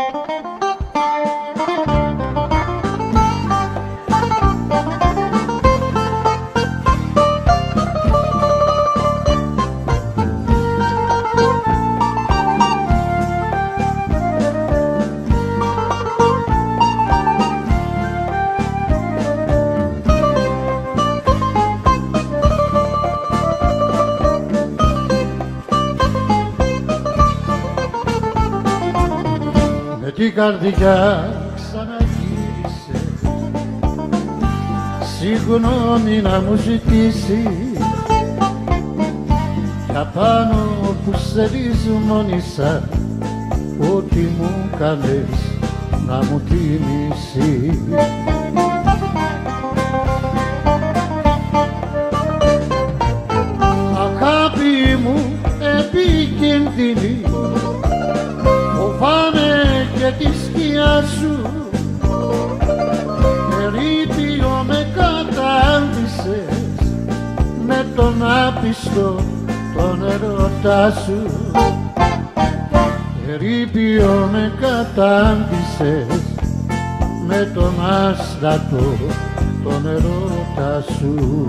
την καρδιά ξαναγύρισε. Συγγνώμη να μου ζητήσει. Για πάνω που σε λησμόνησα Ό,τι μου κάνες να μου τιμήσεις ερωτά σου. Ερήπιο με κατάντησες με τον άστατο τον ερωτά σου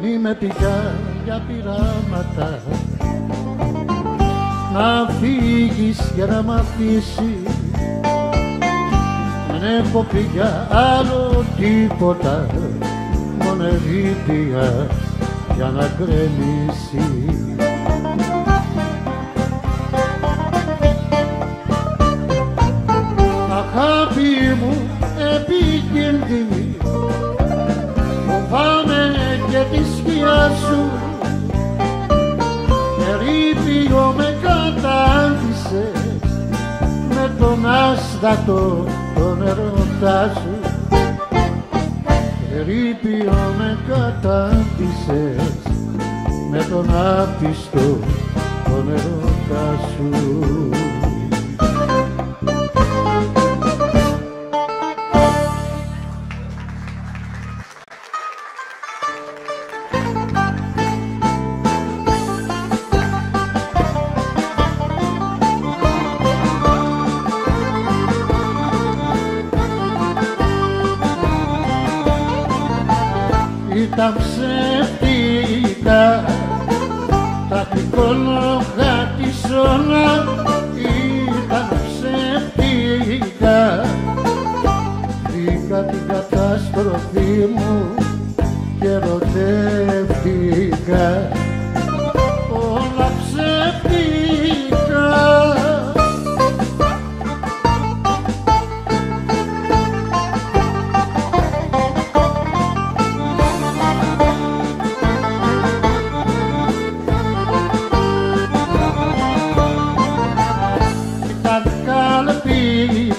πια για πειράματα. Να φύγεις και να μ' αφήσεις. Δεν έχω πια άλλο τίποτα μόνο ερήπια για να γκρεμίσει σου. Ερήπιο με κατάντησες με τον άστατο τον ερωτά σου. Ερήπιο με κατάντησες με τον άπιστο τον ερωτά σου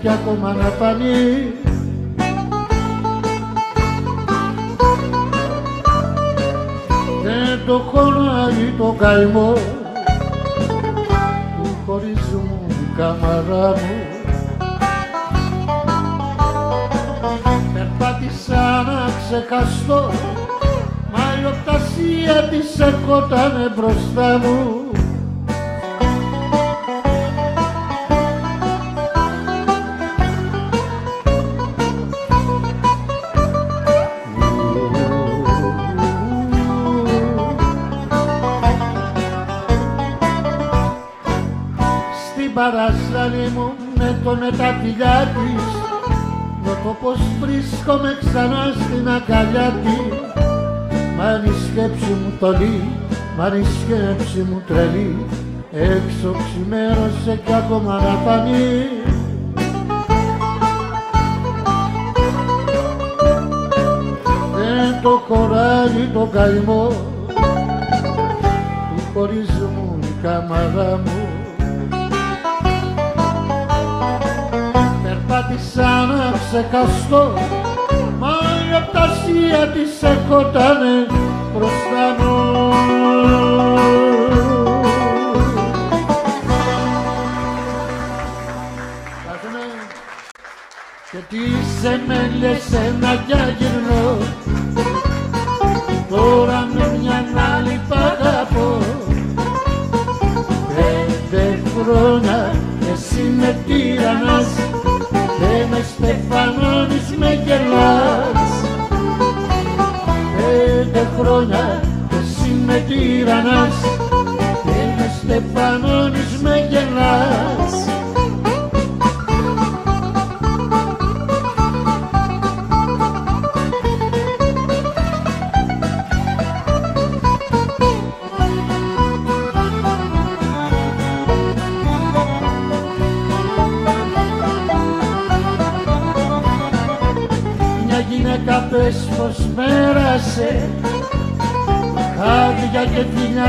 κι ακόμα να φανεί. Δεν το χωράει το καημό του χωρισμού καμαρά μου. Περπάτησα να ξεχαστώ μα η οπτασία της ερχότανε μπροστά μου με το μεταφυλιά της Νιώθω πως βρίσκομαι ξανά στην αγκαλιά της. Μα η σκέψη μου τολή, μα η σκέψη μου τρελή Έξω ξημέρωσε κι ακόμα να φανεί. Δεν το χωράει το καημό. Του χωρισμού η καμαρά μου Περπάτησα να ξεχαστώ Μα η οπτασία της έρχοτανε μπροστά μου Και τις σε μέλες ένα κι γυρνώ. Τώρα με μια άλλη παγαπώ. Πέντε χρόνια εσύ με τύρανας και με στεφανώνεις με γελάς. Πέντε χρόνια εσύ με τύρανας και με στεφανώνεις με γελάς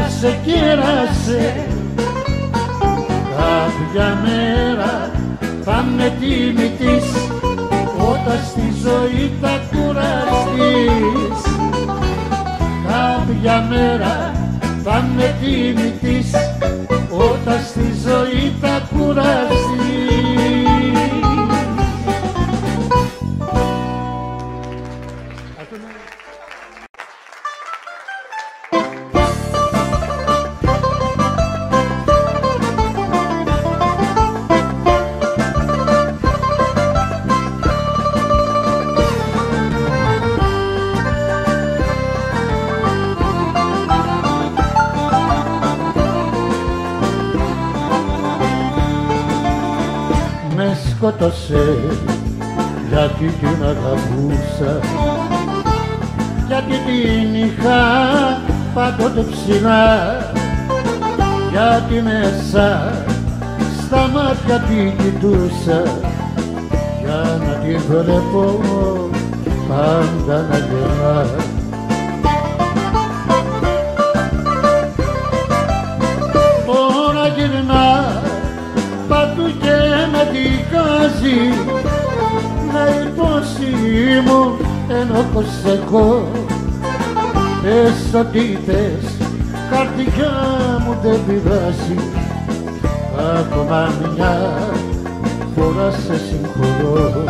σε κέρασε. Κάποια μέρα θα με τίμη της Όταν στη ζωή θα κουραστείς. Κάποια μέρα θα με τίμη της Όταν στη ζωή θα κουραστείς ψηλά γιατί μέσα στα μάτια την κοιτούσα. Για να την βλέπω πάντα να γελά. Τώρα γυρνά παντού και με δικάζει να υπόσημω ενώ πως εγώ πες ότι θες καρδιά μου δεν πειράζει. Ακόμα μια φορά σε συγχωρώ.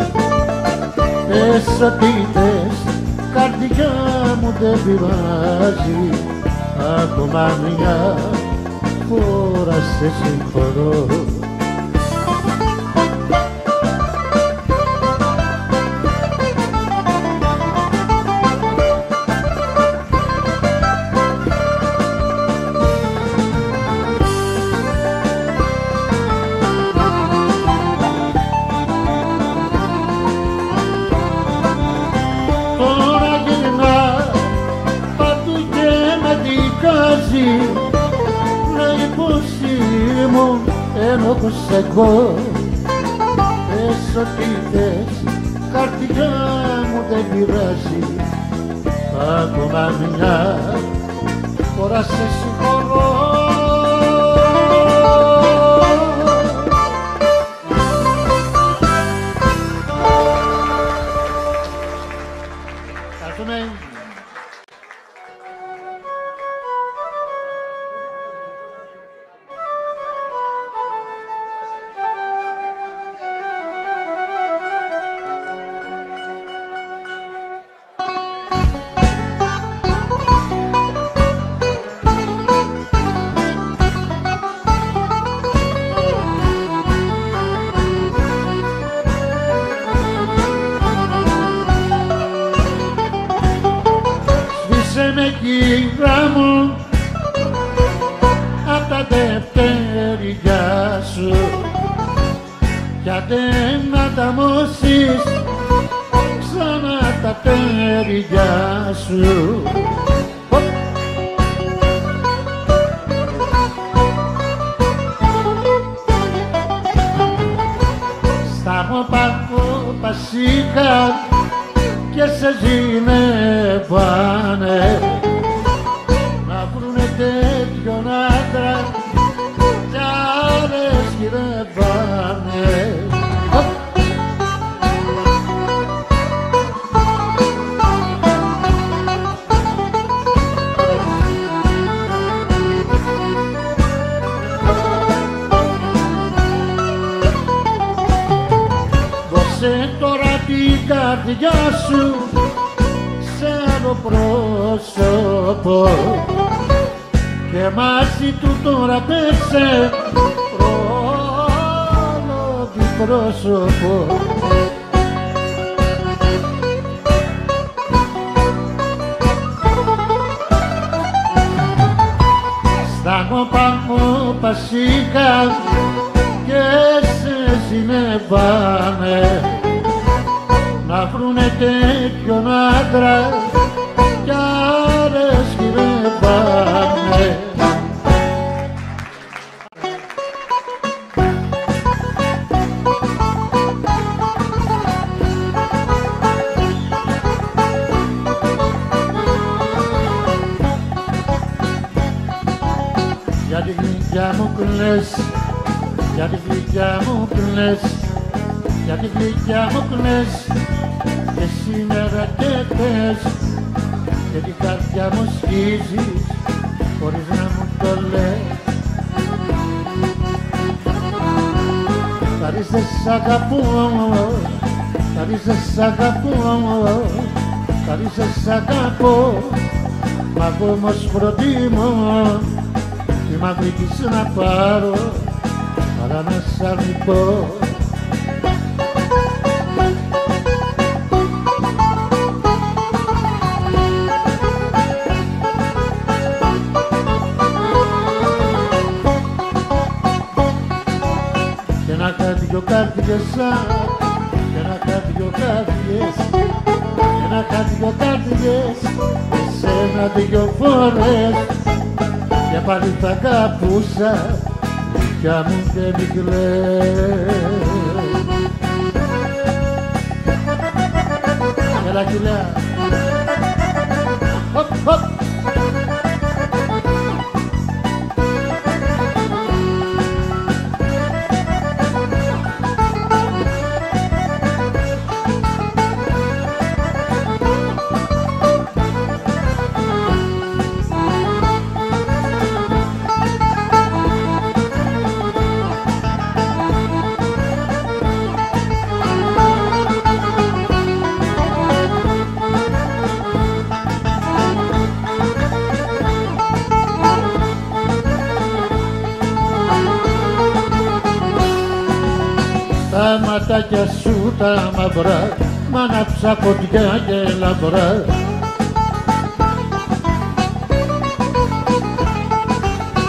Πες ότι θες καρδιά μου δεν πειράζει. Ακόμα μια φορά σε συγχωρώ να δευτεριά σου γιατί να τα μώσεις ξανά τα τέρια σου. Στα μου παγώ πασίκα και σε ζηνεύανε καρδιά σου σε άλλο πρόσωπο. Και μαζί του τώρα πέσε όλο πρόσωπο. Στα κοπά μου πασίκα και σε συνεβάνε να βρουνε τέτοιον άντρα και πες και την καρδιά μου σκίζεις χωρίς να μου το λες. Παρίς δεν σ' αγαπώ, παρίς δεν σ' αγαπώ, παρίς δεν σ' αγαπώ. Μα εγώ όμως προτιμώ τη μαύρη της να πάρω παρά να σ' αρνηθώ κάτι δυο καρδιές και να κάτι δυο καρδιές και να κάτι δυο καρδιές εσένα δυο φορές. Και πάλι θα καπούσα για μου και μη κλαις Έλα κιλά Χοπ, χοπ Τα ματάκια σου τα μαυρά μ' άναψα φωτιά και λαμπρά.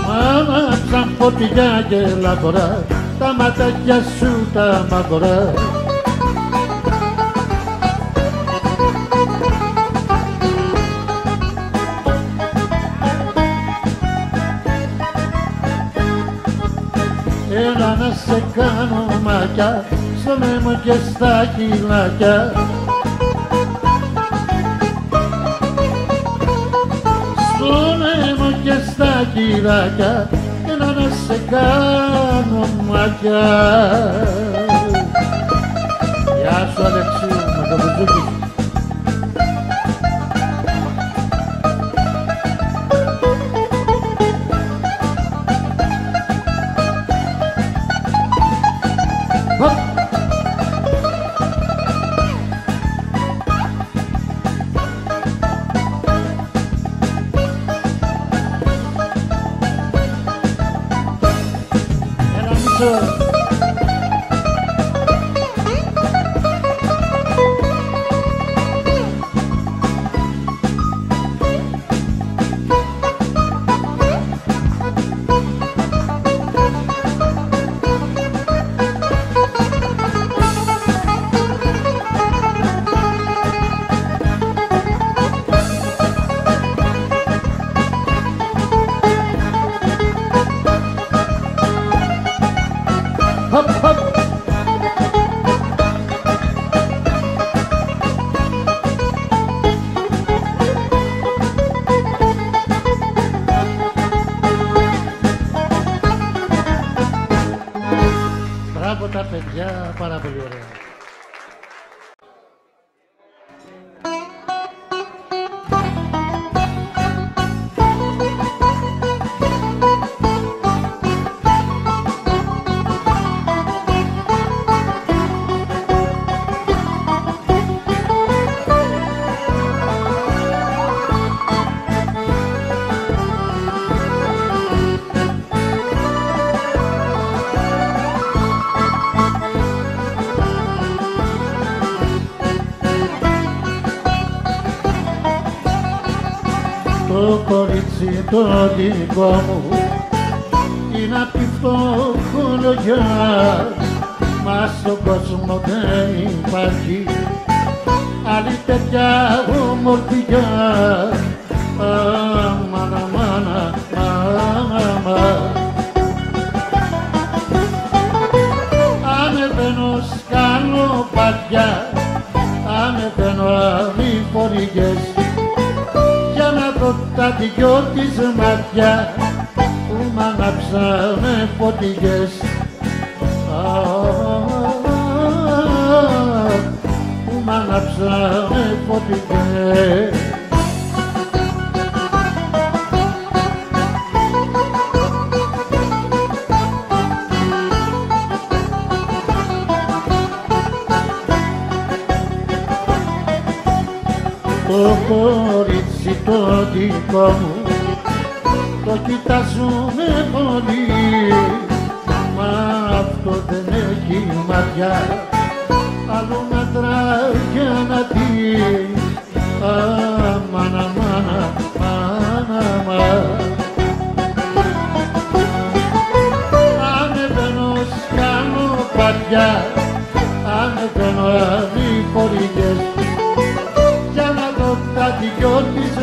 Μ' άναψαν φωτιά και λαμπρά τα ματάκια σου τα μαυρά Έλα να σε κάνω μακιά στον αίμα και στα χειλάκια στον αίμα και στα χειλάκια και να σε κάνω μάτια. Γεια σου Αλεξίου με το μπουζούκι το δικό μου είναι απ' τη φτωχολογιά. Μας στον κόσμος δεν υπάρχει. Άλλη τέτοια ομορφιά δυο της μάτια που μ' ανάψανε φωτιές. Που μ' ανάψανε φωτιές δικό μου το κοιτάζουμε πολύ. Μα αυτό δεν έχει μάτια άλλο να τράγει να δει αμάνα, αμάνα, αμάνα, αμάνα Ανεβαίνω σκάνω πατιά ανεβαίνω ανηφορικές δυο της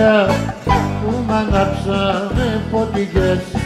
μάτια που μ' ανάψανε φωτιές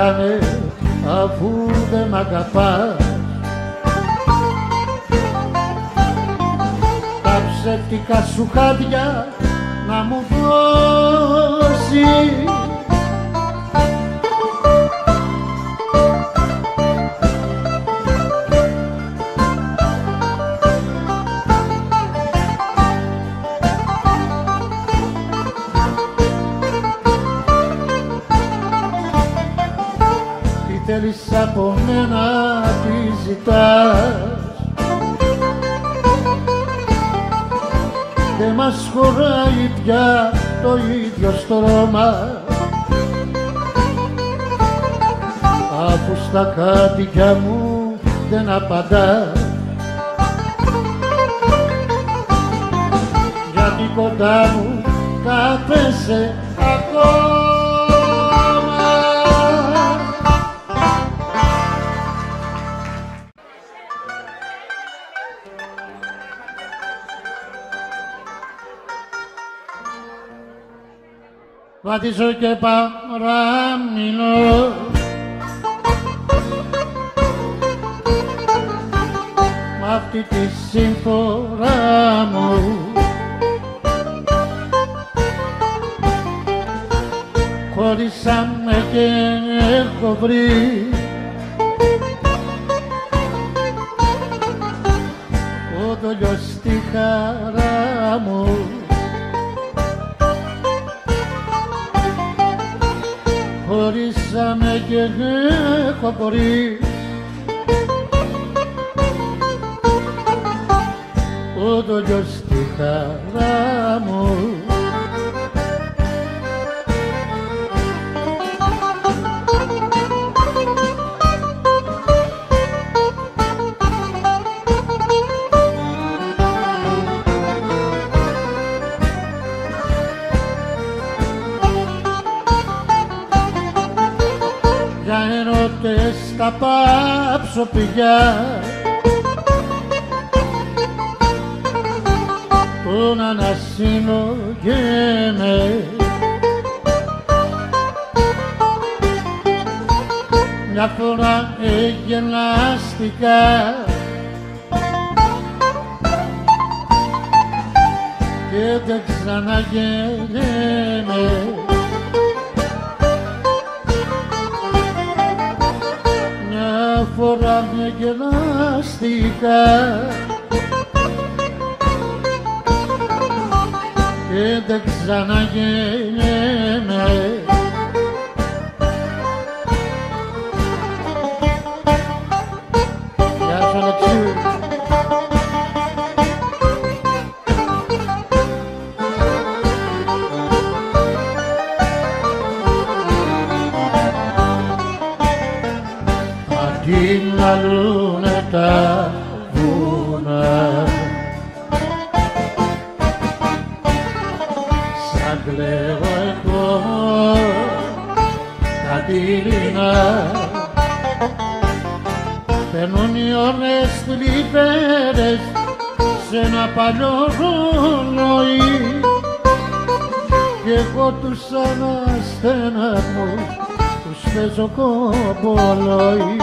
κάνε αφού δεν μ' αγαπάς. Τα ψεύτικα σου χάδια να μου δώσεις θέλεις από μένα τι ζητάς. Και μας χωράει πια το ίδιο στρώμα. Αφού στα κάτοικια μου δεν απαντά. Γιατί κοντά μου κάθεσαι βαδίζω και παραμιλώ μ' αυτή τη σύμφορά μου. Χωρίσαμε και έχω βρει ο δολιός στη χαρά μου χωρίσαμε και έχω μπορεί ο δολιός στη χαρά μου θα πάψω πηγιά τον ανασύνογέμαι μια φορά εγελαστικά και δεν ξαναγέννемαι μια φορά με γελαστικά και δεν ξαναγέννемαι παίζω κομπολόι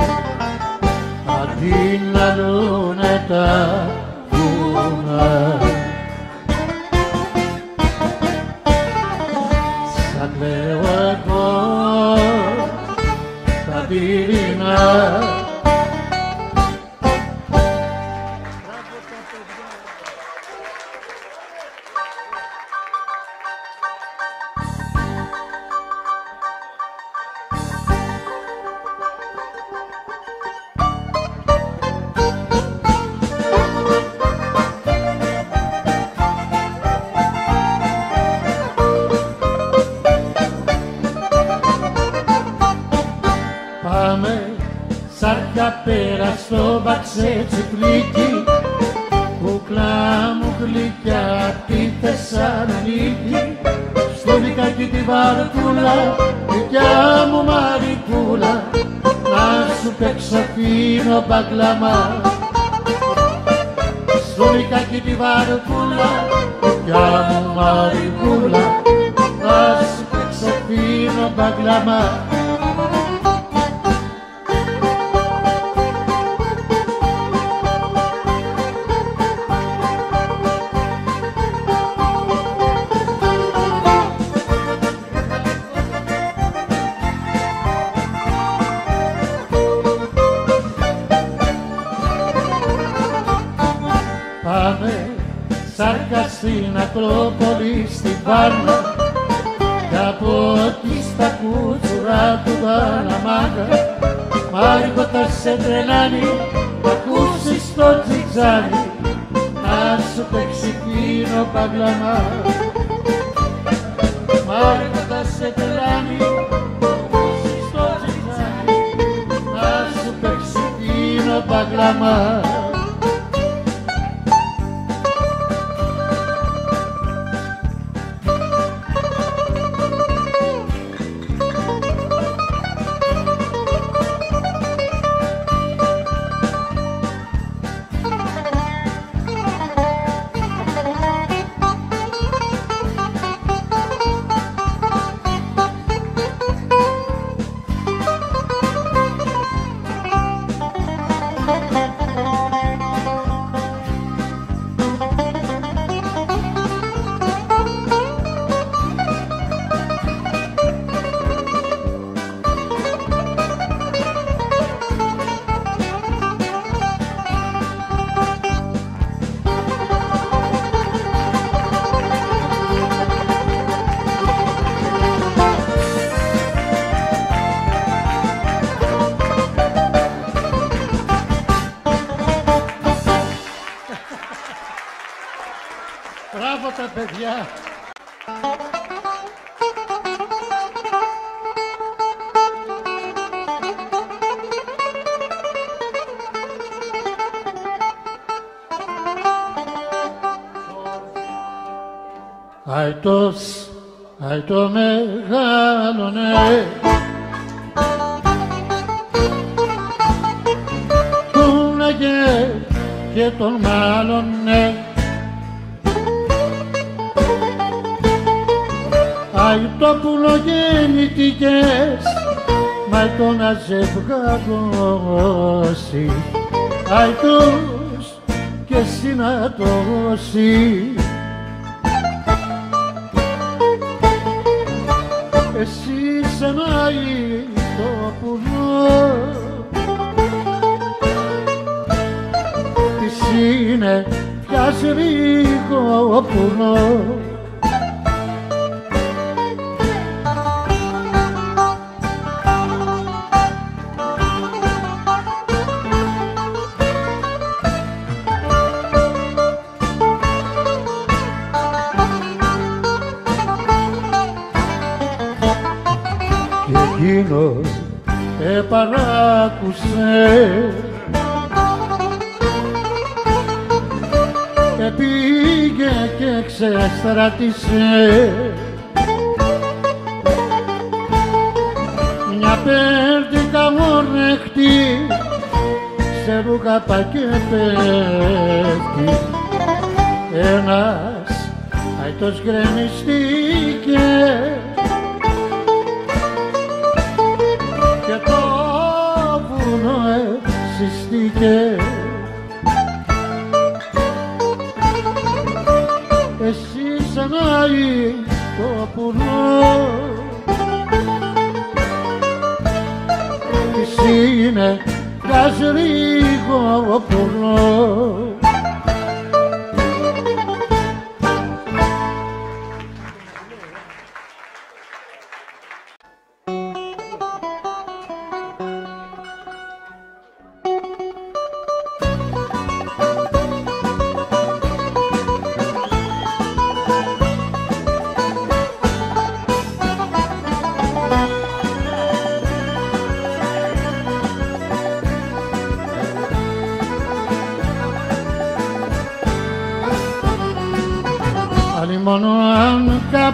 αντί να λούνε τα βουνά φίνο μπαγκλαμά στο λικάκι τη βαρκούλα πια μου μαρικούλα να σου παίξω φίνο μπαγκλαμά Ακρόπολη στην Πάρνα κι από εκεί στα κούτσουρα του Παναμάκα Μάρκο θα σε τρελάνει θα ακούσεις το τζιτζάνι να σου παίξει πίνο παγλαμά Μάρκο θα σε τρελάνει θα ακούσεις το τζιτζάνι να σου παίξει πίνο παγλαμά πουλογέννητικες Μα το να ζευγαρώσει Αϊτός και εσύ να το δώσει. Εσύ σαν το πουλό. Της είναι πια σε λίγο πουλό επαράκουσε επήγε και ξεστράτησε μια πέρδικα μορνεχτή σε ρούχα και πέφτει ένας αϊτός γκρεμιστήκε Yeah.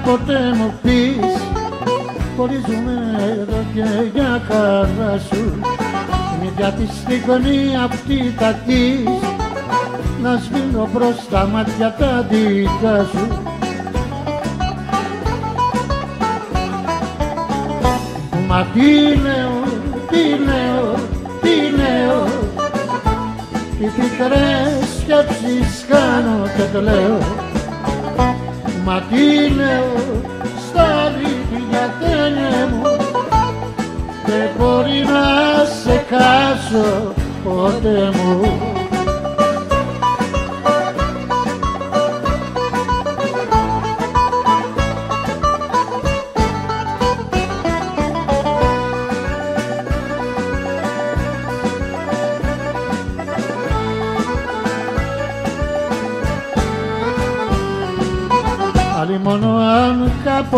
Αν κάποτε μου πεις. Χωρίζουμε εδώ και για χαρά σου. Είναι για τη στιγμή αυτή τα κεις να σβήνω προς τα μάτια τα δικά σου. Μα τι λέω, τι λέω, τι λέω. Τι πικρές σκέψεις κάνω και το λέω Μα τι λέω στα αλήθεια τένε μου. Δεν μπορεί να σε χάσω ποτέ μου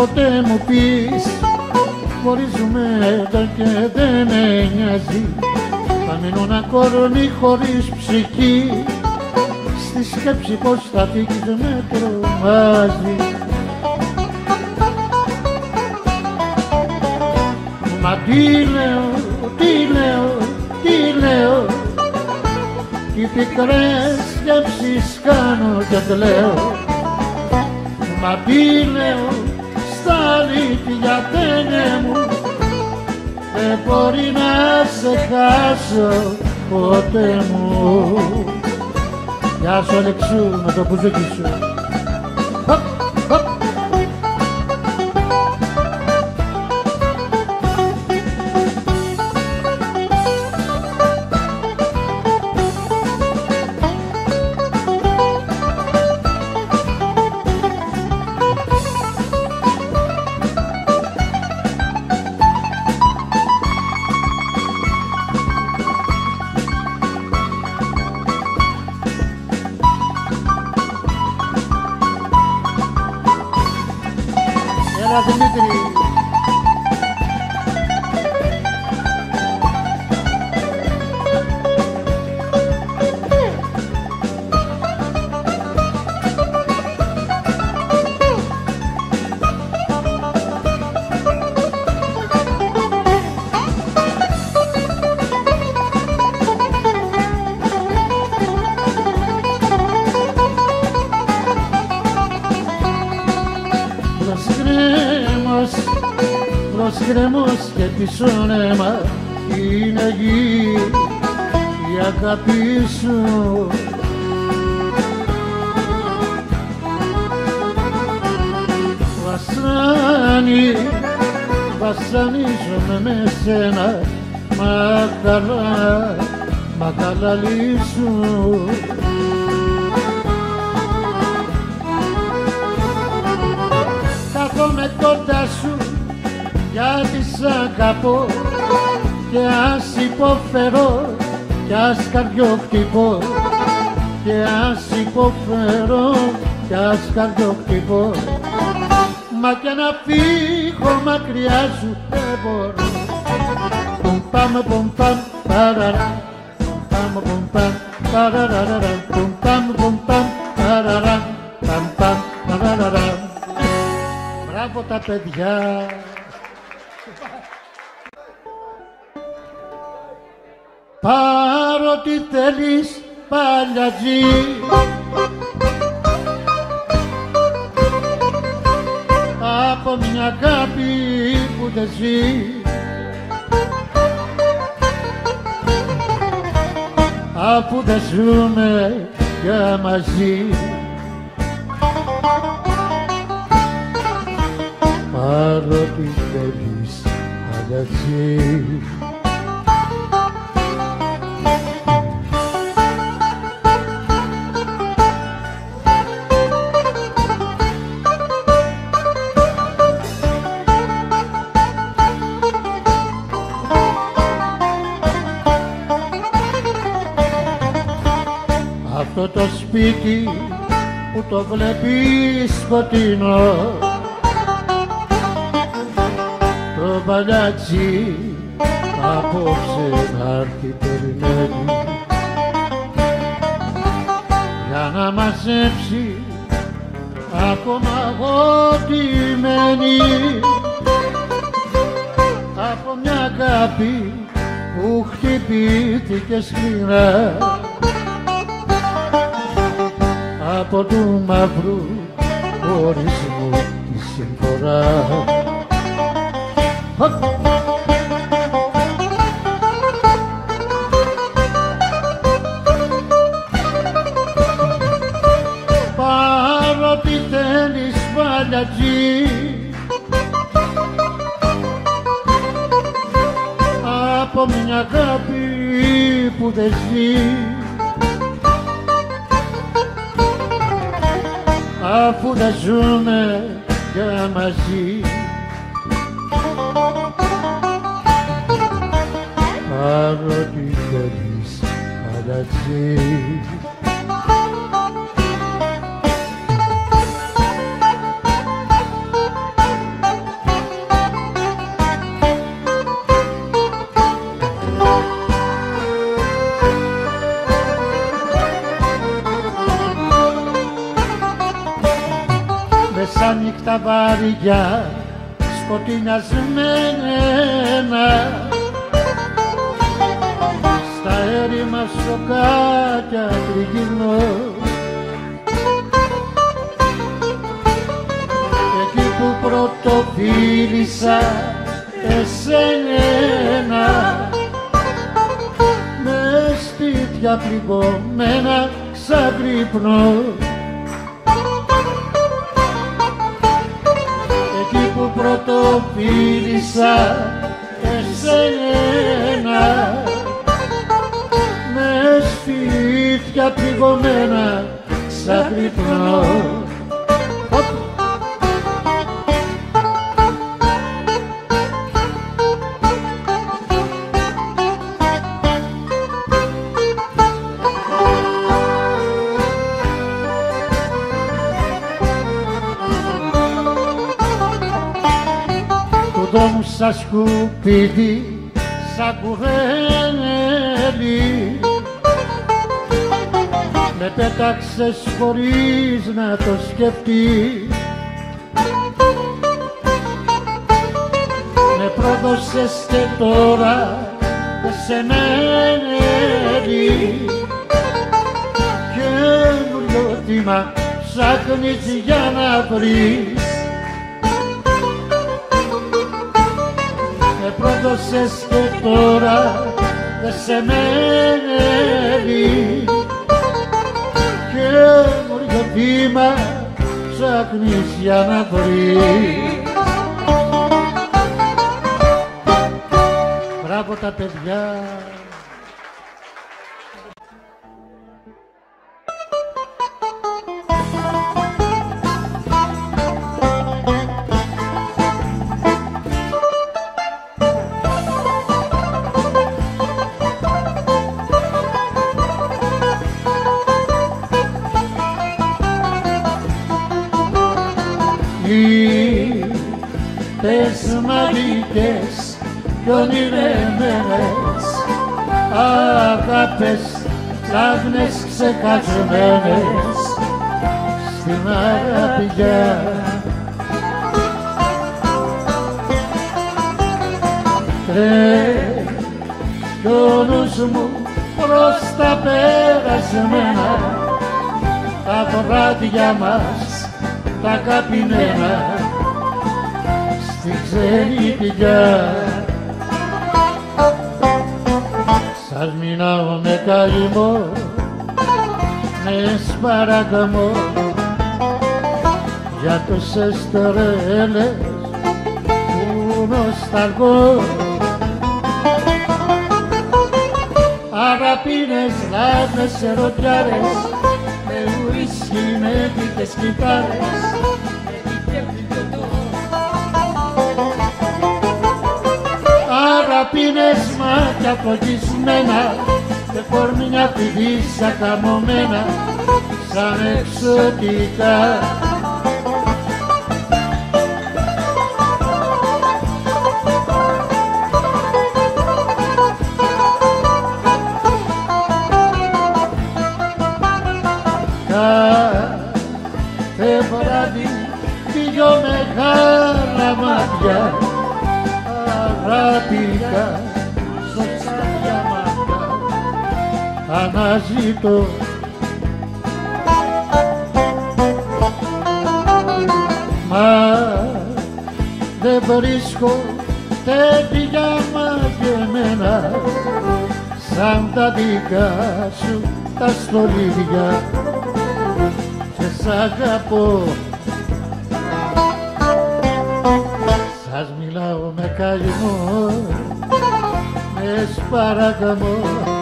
κάποτε μου πεις Χωρίζουμε εδώ και δεν με νοιάζει. Θα μείνω ένα κορμί χωρίς ψυχή. Στη σκέψη πως θα φύγεις με τρομάζει. Μα τι λέω, τι λέω, τι λέω. Τι πικρές σκέψεις κάνω και κλαίω. Μα τι λέω στα αλήθεια τένε μου. Δεν μπορεί να σε χάσω ποτέ μου. Γεια σου Αλεξού με το μπουζούκι σου πίσω αίμα είναι γη η αγάπη σου. Βασάνι, βασανίζομαι με σένα μα καλά, μα καλά λύσου. Κάθομαι κοντά σου γιατί σ' αγαπώ και ας υποφέρω και ας καρδιοχτυπώ και ας υποφέρω και ας καρδιοχτυπώ μα και να φύγω μακριά σου δεν μπορώ. Πουμ παμ πουμ παμ παραρά. Πουμ παμ πουμ παμ παραραραρα Πουμ παμ πουμ παμ παραρά. Παμ παμ παραραρα Μπράβο τα παιδιά Πάρω τι θέλεις παλιατζή Από μια αγάπη που δεν ζει. Αφού δεν ζούμε για μαζί. Πάρω τι θέλεις παλιατζή Αυτό το σπίτι που το βλέπεις σκοτεινό Το παλιάτσι απόψε να έρθει περιμένει. Για να μαζέψει ακόμα ό,τι μένει από μια αγάπη που χτυπήθηκε σκληρά από του μαύρου ορισμού της συμφοράς. Παρότι θέλεις παλιατζή από μια αγάπη που δεν ζει αφού δεν ζούμε για μαζί. Παρότι θέλεις παλατσί μεσάνυχτα βαριά σκοτεινιασμένα στα έρημα σοκάκια τριγυρνώ εκεί που πρώτο φίλησα εσένα. Μες σπίτια πληγωμένα σαν φίλησα εσένα. Με σπίτια πληγωμένα σαν σαν σκουπίδι, σαν κουβέλι με πέταξες χωρίς να το σκεφτείς. Με πρόδωσες και τώρα δεν σε μένει καινούριο θύμα ψάχνεις για να βρεις πρόδωσες και τώρα δεν σε μένει. Καινούριο θύμα ψάχνεις για να βρεις. Μπράβο τα παιδιά λάγνες ξεχασμένες στην αγαπηγιά Τρέχει ο νους μου προς τα περασμένα. Τα βράδια μας τα καπηνένα στη ξενιτιά Σας μιλάω με καημό μες σπαραγμό για τόσες τρέλες που νοσταλγώ. Αγαπήνες, λάθμες, ερωτιάρες με ουίσκι, με δίκες κιθάρες. Αγαπήνες μάτια φωτισμένα και κορμιά φιδίσια καμωμένα σαν εξωτικά αναζητώ Μα δεν βρίσκω τέτοια μαγεμένα σαν τα δικά σου τα στολίδια. Και σ' αγαπώ. Σας μιλάω με καημό με σπαραγαμό για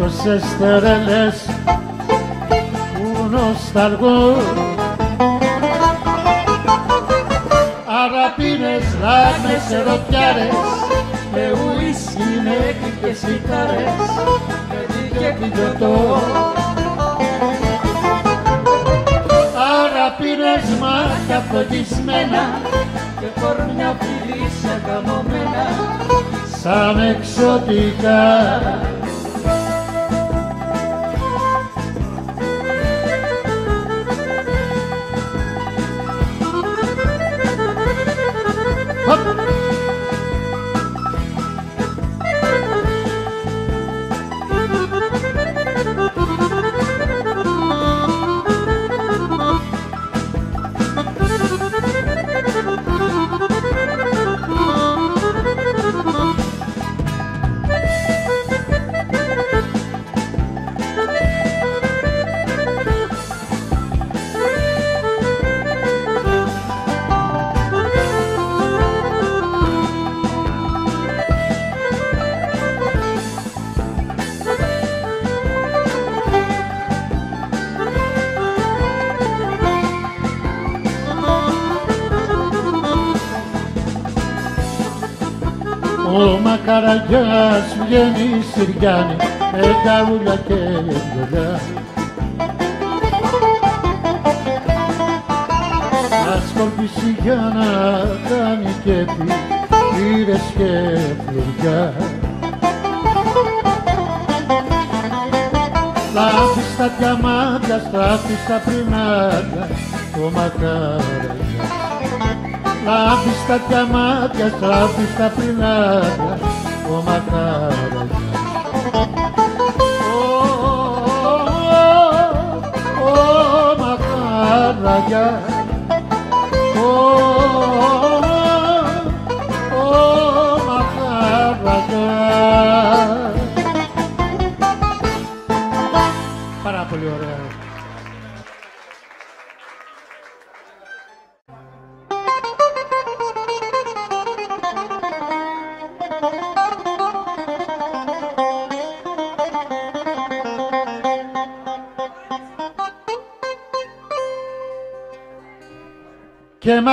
τόσες τερελές που νοσταλγώ Αραπίνες, λάμες, ερωτιάρες με ουίσκι, νέκι και σιτάρες με και πιλωτό Αραπίνες, μάτια φωτισμένα και κορμιά φιλίσια καμωμένα σαν εξωτικά Μακαραγιάς βγαίνει Συριάννη με τα ούλια και βιολιά. Να σκορπίσει για να κάνει κέφι, πύρες και φλουριά. Στράφει στα διαμάντια, στράφει στα πρινάδια, το Μακαραγιάς. Στράφει στα διαμάτια, στράφει στα πινάκια ο Μακαραγιάς. Ο Μακαραγιάς, ο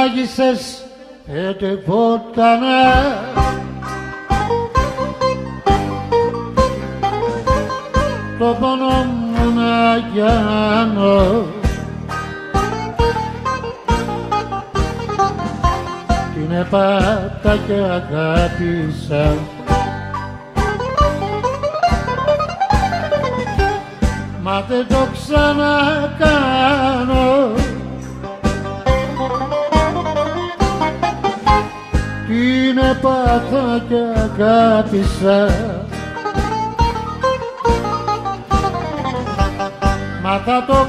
μάγισσες πέντε βότανα το πόνο μου να γιάνω την επάτα και αγάπησα. Μα δεν το ξανακάνω έπαθα και αγάπησα μα θα το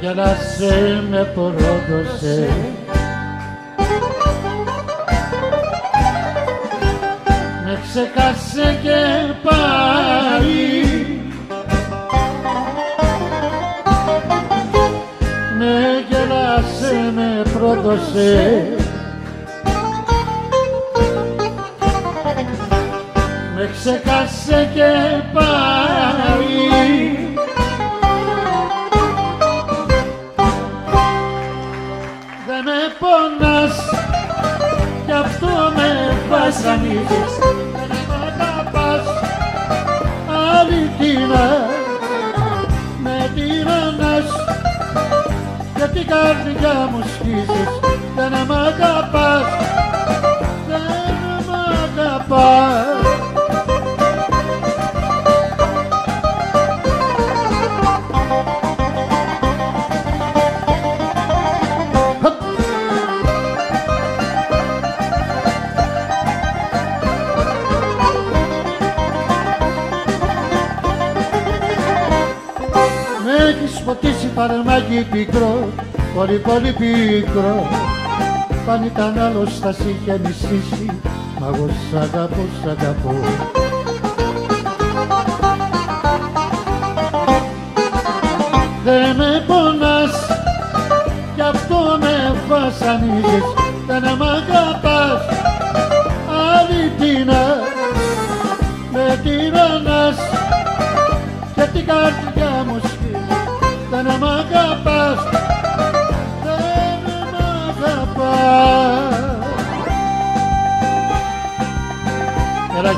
με γελάσε, με πρόδωσε με ξεχάσε και πάει. Με γελάσε, με πρόδωσε. Με ξεχάσε και πάει το με βασανίζεις Μα πας αλήθεια με τυραννάς. Γιατί την καρδιά μου σκίζεις δεν μ' αγαπάς, δεν μ' αγαπάς. Ποτίσει παραμάκι πικρό πολύ πολύ πικρό. Παν ήταν άλλος θα σ' είχε μισήσει Μα εγώ σ' αγαπώ, σ' αγαπώ. Δεν με πονάς Γι' αυτό με βασανίζεις Δεν μ' αγαπάς. Αλήθεια Με τυραννάς Και την καρδιά μου σκύλει Δεν μ' αγαπάς Δεν μ' αγαπάς. Έλα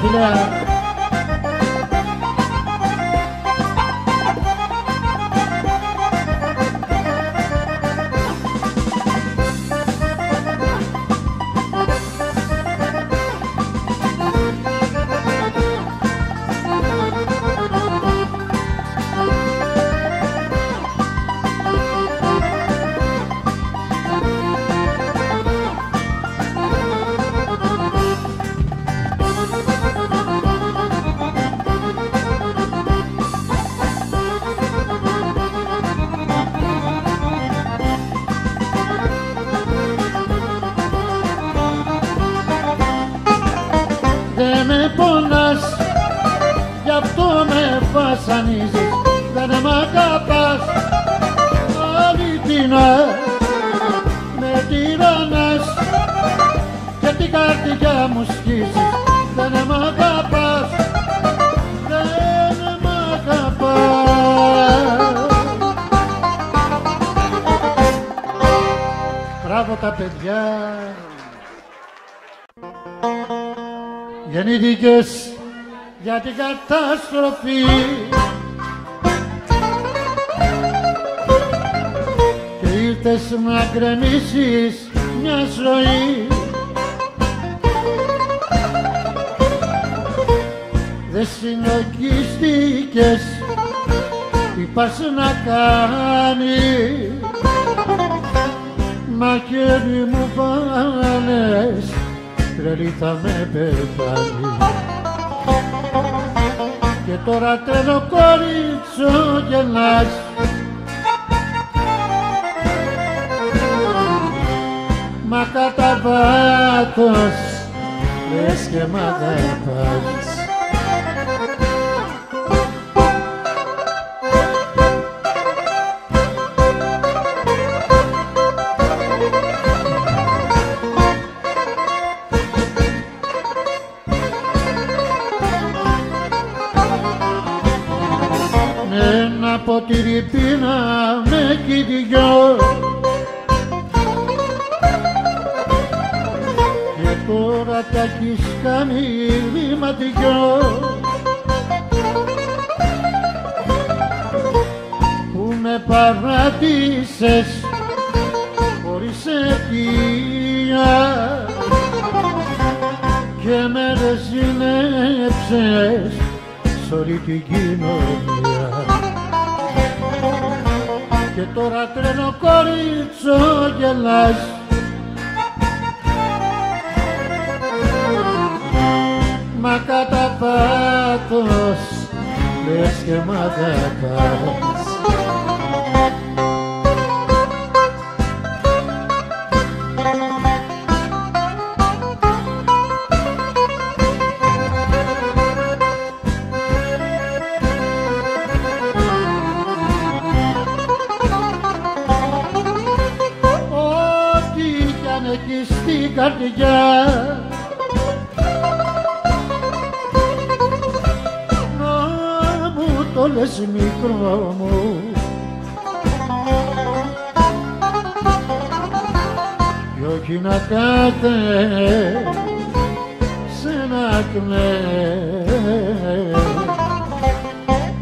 τα παιδιά. Γεννήθηκες για την καταστροφή. Και ήρθες να γκρεμίσεις μια ζωή. Δεν συλλογίστηκες τι πας να κάνεις μα χέρι μου βάλες τρελή θα με πεθάνει. Και τώρα τρελό κορίτσο γελάς. Μα κατά βάθος λες και μ' αγαπάς κοιτάξουνε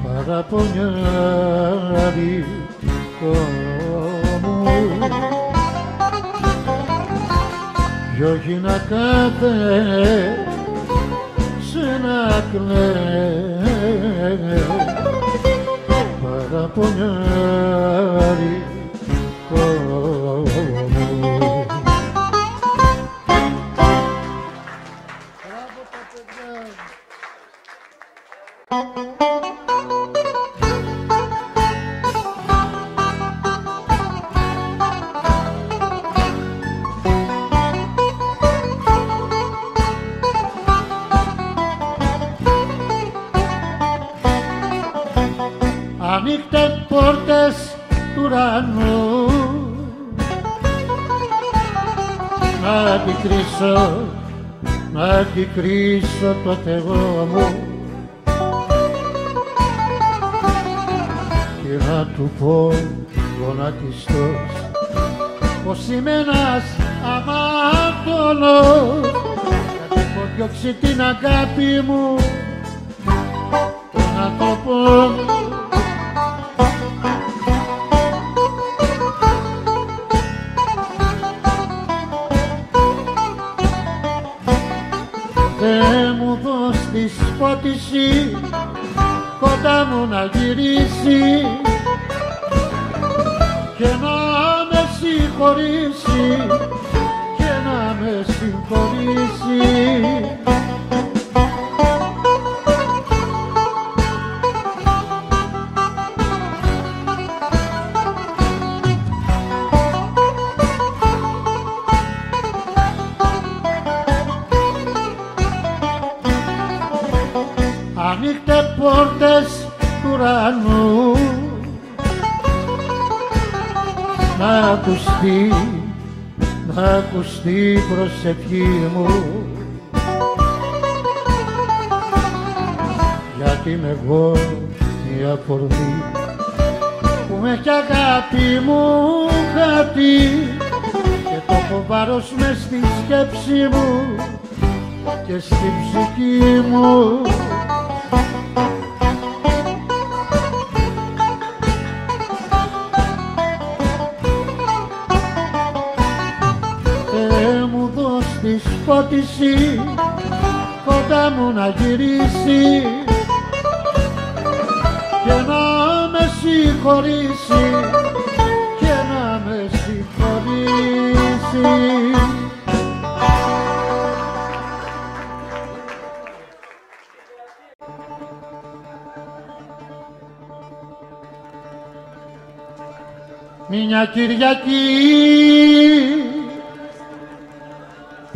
παραπονιάρι μου. Κι όχι να σε να να αντικρίσω το Θεό μου. Και να του πω γονατιστός πως είμαι ένας αμάτωνος. Γιατί έχω διώξει την αγάπη μου ακουστεί, να ακουστεί η προσευχή μου. Γιατί είμαι εγώ η αφορμή που με έχει αγάπη μου κάτι και το φοβάρος μες στη σκέψη μου και στη ψυχή μου φώτιση κοντά μου να γυρίσει και να με συγχωρήσει και να με συγχωρήσει. Μια Κυριακή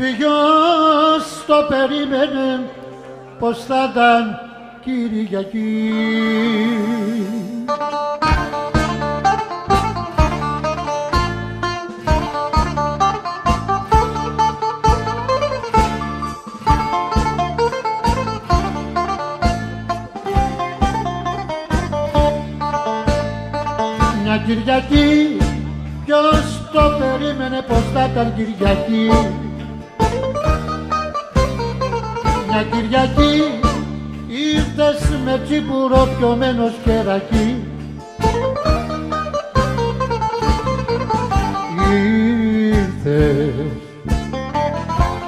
Ποιος το περίμενε πως θα ήταν Κυριακή. Μια Κυριακή Ποιος το περίμενε πως θα ήταν Κυριακή μια Κυριακή ήρθες με τσίπουρο πιωμένο σκερακί Ήρθες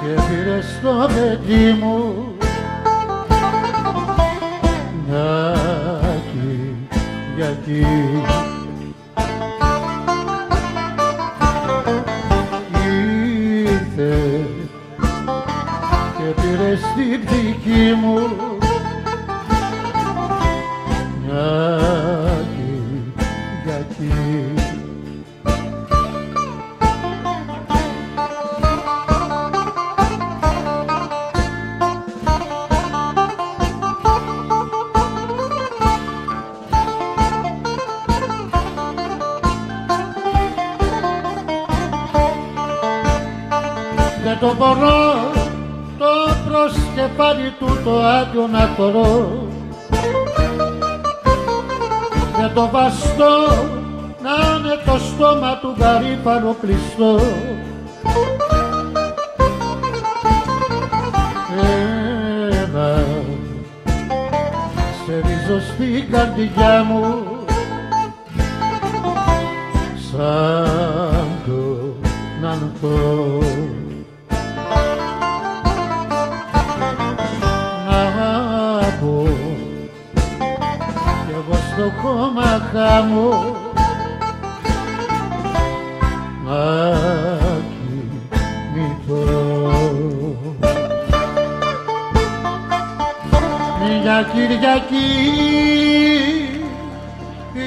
και πήρες το παιδί μου. Μια Κυριακή ψυχή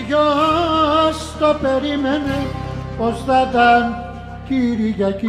γιος το περίμενε πως θα ήταν Κυριακή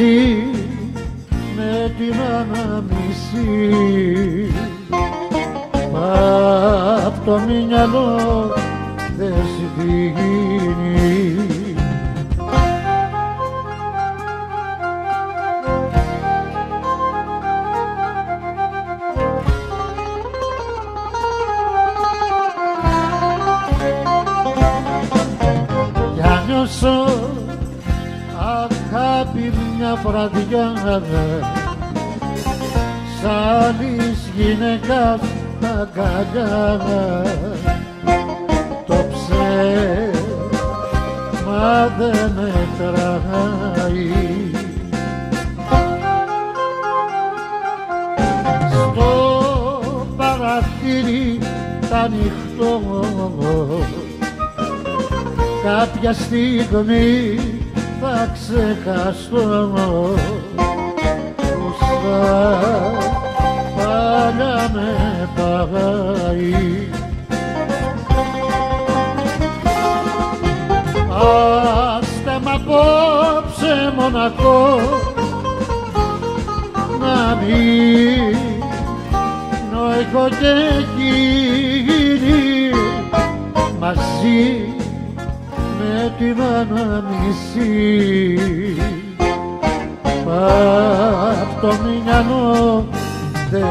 μαζί με την αναμισή απ' το μυαλό δεν σβήνει Για νιώσω αγάπη μια βραδιά σ' άλλης γυναίκας αγκαλιά το ψέμα δεν μετράει. Στο παραθύρι τα ανοιχτό κάποια στιγμή θα ξεχαστώ που στα παλιά με πάει Άστε μ' απόψε μονακό να μείνω εγώ και εκείνη μαζί με την αναμισή απ' το μυαλό δεν